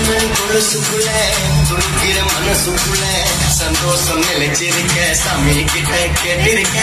கண்ணன் கொலுசுக்குள்ள துணிக்கிற மனசுக்குள்ள. சந்தோஷம் நிலைச்சிருக்க சாமி கிட்ட கேட்டிருக்க